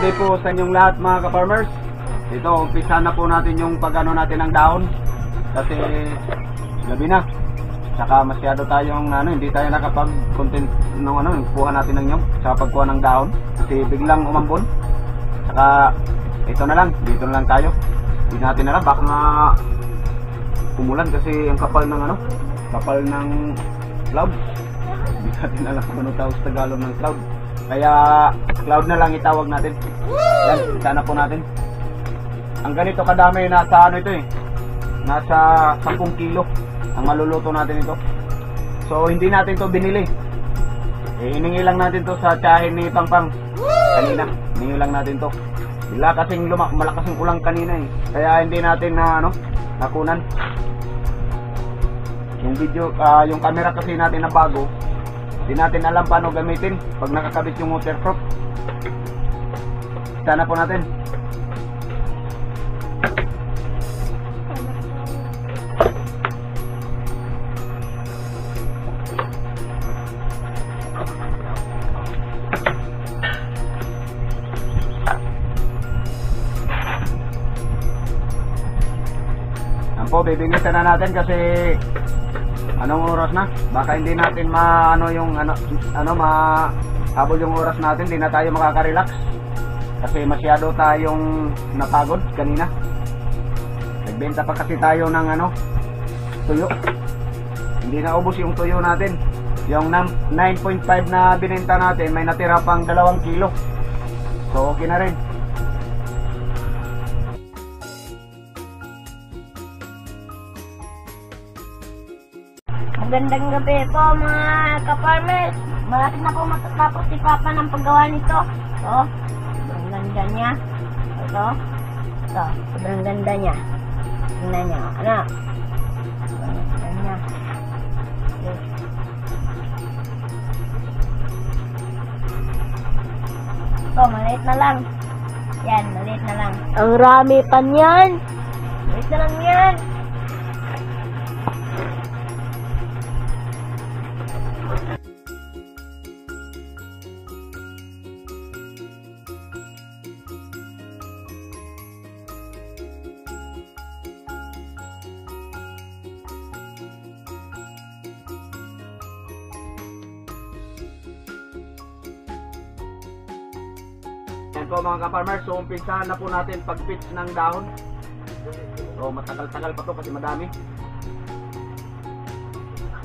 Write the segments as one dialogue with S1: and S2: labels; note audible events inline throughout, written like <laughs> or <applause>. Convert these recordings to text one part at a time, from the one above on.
S1: gabi po sa inyong lahat mga ka-farmers. Ito, umpisa na po natin yung pagano natin ng dahon. Kasi gabi na. Saka masyado tayong ano, hindi tayo nakapag-content ng ano, kuha natin ng nyog sa pagkuha ng dahon. Kasi biglang umambon. Saka ito na lang, dito na lang tayo. Hindi natin alam, baka nga umulan kasi ang kapal ng ano, kapal ng cloud. Hindi natin alam kung ano tawag sa Tagalog ng cloud. Kaya cloud na lang itawag natin. Yan, sana po natin. Ang ganito kadami nasa ano ito eh. Nasa 10 kilo ang maluluto natin ito. So hindi natin to binili. Eh, iningi lang natin to sa tiyahin ni Pangpang kanina. Iningi lang natin to. Bila kasing luma, malakas yung ulang kanina eh. Kaya hindi natin na ano, nakunan. Yung video, ah, yung camera kasi natin na bago, hindi natin alam paano gamitin pag nakakabit yung waterproof. Sana po natin. Yan po, bibingisan na natin kasi anong oras na? Baka hindi natin maano yung ano ano ma habol yung oras natin, hindi na tayo makaka-relax. Kasi masyado tayong napagod kanina. Nagbenta pa kasi tayo ng ano tuyo. Hindi na ubos yung tuyo natin. Yung nam- 9.5 na binenta natin, may natira pang 2 kilo. So okay na rin.
S2: Magandang gabi po mga ka-farmers. Malapit na po matatapos si Papa ng paggawa nito. Ito, sobrang ganda niya. Ito, ito, sobrang ganda niya. Tingnan niyo, ano? Sobrang ganda niya. Ito, maliit na lang. Yan, maliit na lang.
S3: Ang rami pa niyan.
S2: Maliit na lang yan.
S1: Po mga ka-farmers, so umpisahan na po natin pag-pitch ng dahon. So matagal-tagal pa to kasi madami.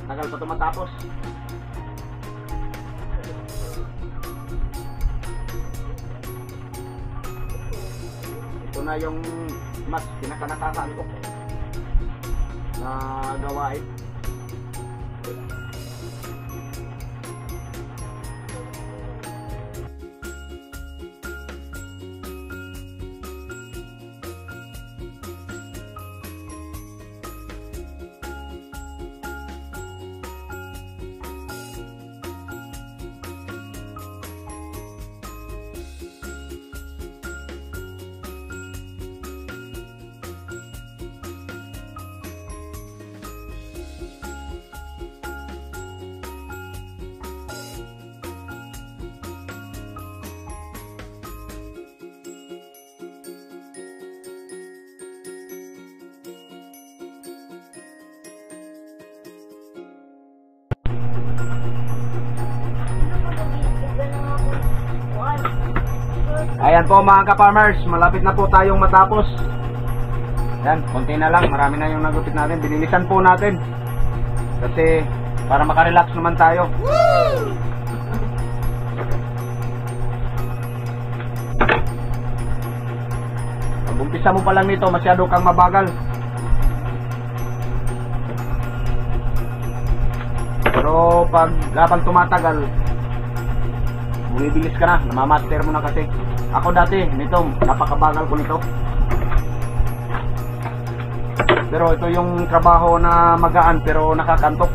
S1: Tagal pa to matapos. Ito na yung mas pinakanakakaan ko na gawain. Ayan po mga ka-farmers, malapit na po tayong matapos. Yan, konti na lang, marami na yung nagupit natin. Binilisan po natin. Kasi para makarelax naman tayo. Pag umpisa mo pa lang nito, masyado kang mabagal. Pero pag habang tumatagal, bumibilis ka na, namamaster mo na kasi. Ako dati, nito, napakabagal ko nito. Pero ito yung trabaho na magaan pero nakakantok.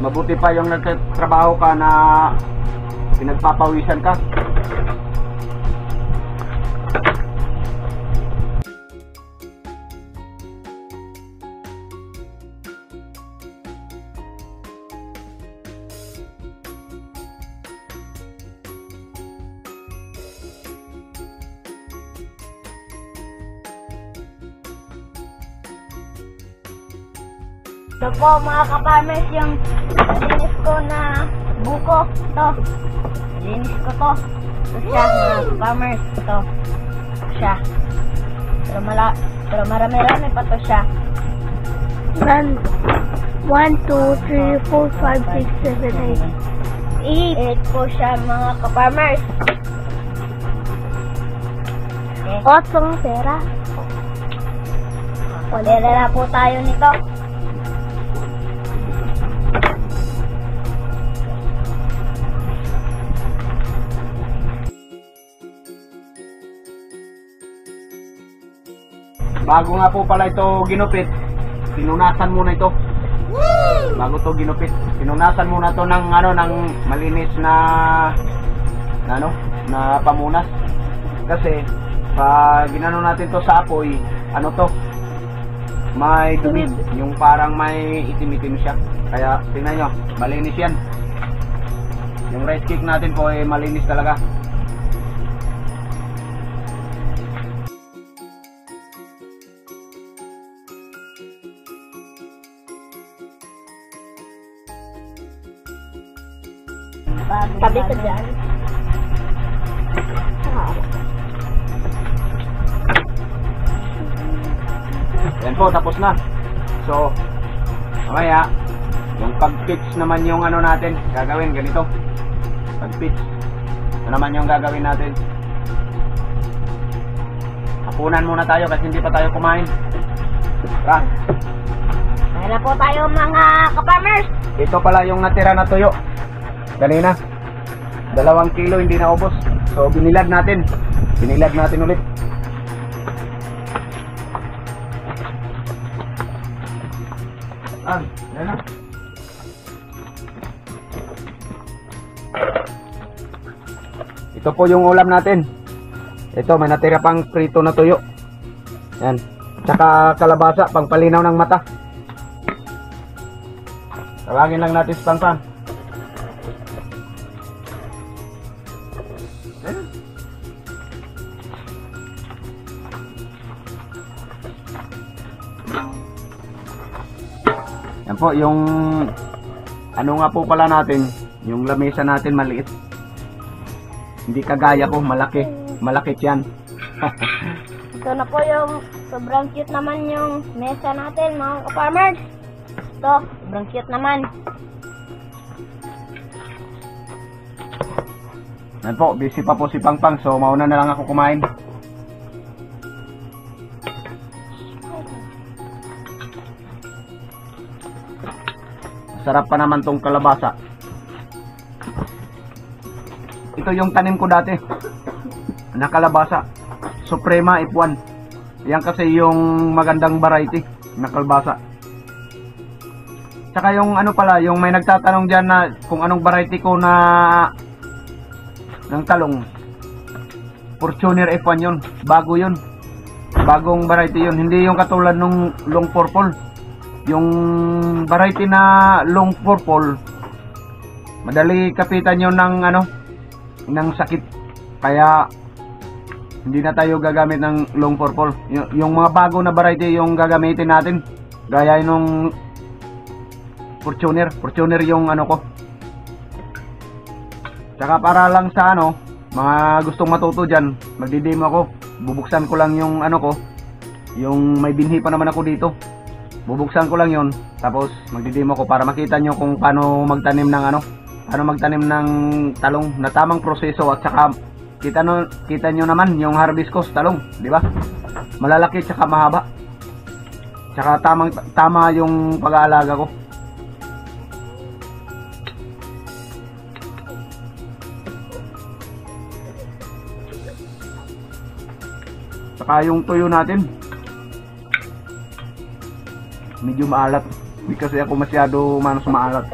S1: Mabuti pa yung nagtatrabaho ka na pinagpapawisan ka.
S2: Ito po mga ka-farmers yung linis ko na buko. Ito. Linis ko to. Ito siya mga ka-farmers. Ito. Siya. Pero, mala pero marami-rami pa to siya.
S3: One, one, two, three, four, five, six, seven, eight.
S2: Eight. Eight po siya mga ka-farmers. Okay.
S3: Osong pera.
S2: Pwede na po tayo nito.
S1: Bago nga po pala ito ginupit, pinunasan muna ito. Bago to ginupit, pinunasan muna to ng ano ng malinis na, na ano, na pamunas. Kasi pag ginano natin to sa apoy, ano to? May dumi, yung parang may itim-itim siya. Kaya tingnan nyo, malinis yan. Yung rice cake natin po ay malinis talaga.
S2: Tabi ka dyan.
S1: Yan po, tapos na. So, mamaya, yung pag-pitch naman yung ano natin, gagawin ganito. Pag-pitch. Ito naman yung gagawin natin. Hapunan muna tayo kasi hindi pa tayo kumain. Tara,
S2: Kaya na po tayo mga ka-farmers.
S1: ito pala yung natira na tuyo. Kanina. Dalawang kilo hindi na ubos. So, binilad natin. Binilad natin ulit. Ah, yan na. Ito po yung ulam natin. Ito, may natira pang prito na tuyo. Yan. Tsaka kalabasa, pang palinaw ng mata. Tawagin lang natin si Pangpang. Yan po, yung ano nga po pala natin, yung lamesa natin maliit. Hindi kagaya ko, malaki. Malaki yan. <laughs>
S2: Ito na po yung sobrang cute naman yung mesa natin mga ka-farmers. Ito, sobrang cute naman.
S1: Yan po, busy pa po si Pangpang, so mauna na lang ako kumain. Sarap pa naman tong kalabasa. Ito yung tanim ko dati. Na kalabasa. Suprema F1. Yan kasi yung magandang variety na kalabasa. Tsaka yung ano pala, yung may nagtatanong dyan na kung anong variety ko na ng talong. Fortuner F1 yun. Bago yun. Bagong variety yun. Hindi yung katulad nung long purple. Yung variety na long purple, madali kapitan yun ng ano, ng sakit. Kaya, hindi na tayo gagamit ng long purple. Y- yung mga bago na variety yung gagamitin natin. Gaya nung Fortuner. Fortuner yung ano ko. Tsaka para lang sa ano, mga gustong matuto dyan, magdidemo ako. Bubuksan ko lang yung ano ko, yung may binhi pa naman ako dito. Bubuksan ko lang yon tapos magdidemo ko para makita nyo kung paano magtanim ng ano, paano magtanim ng talong na tamang proseso at saka kita no, kita nyo naman yung hibiscus talong, di ba? Malalaki tsaka mahaba. Tsaka tamang tama yung pag-aalaga ko. Saka yung tuyo natin. Medyo maalat. Hindi kasi ako masyado manos maalat.